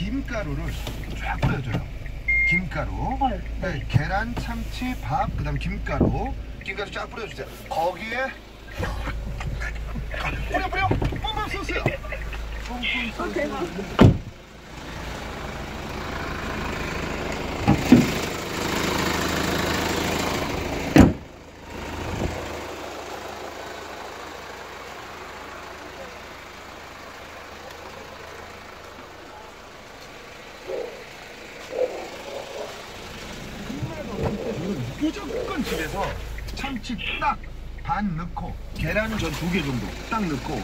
김가루를 쫙 뿌려줘요. 김가루. 헐. 네, 계란, 참치, 밥, 그 다음 김가루. 김가루 쫙 뿌려주세요. 거기에 뿌려 뿌려 뿜뿜 소스요. 뿜뿜 소스. 무조건 집에서 참치 딱 반 넣고 계란 전 두 개 정도 딱 넣고